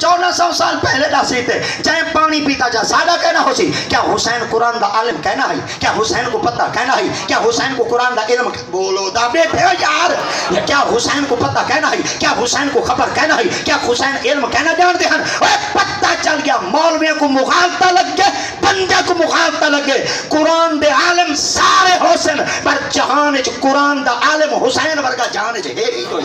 چودہ سو سال پہلے دا سیتے چاہے پانی پیتا جا سادہ کہنا ہو سی کیا حسین قرآن دا عالم کہنا ہے کیا حسین کو پتہ کہنا ہے کیا حسین کو قرآن دا علم بولو دا بیٹھے ہو یار کیا حسین کو پتہ کہنا ہے کیا حسین کو خبر کہنا ہے کیا حسین علم کہنا جان دے ہن پتہ چل گیا مولویوں کو مغالطہ لگ گئے بندے کو مغالطہ لگ گئے قرآن دے عالم سارے حسین پر جہان وچ قرآن دا عالم حسین ورگا جہان وچ ہے ہی کوئی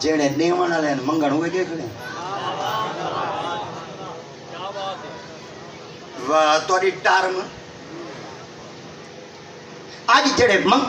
જેને દેવાના લે મંગણ હોય કે લે. વાહ તોરી ટાર્મ આજ જેડે મંગ